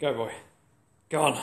Go, boy. Go on.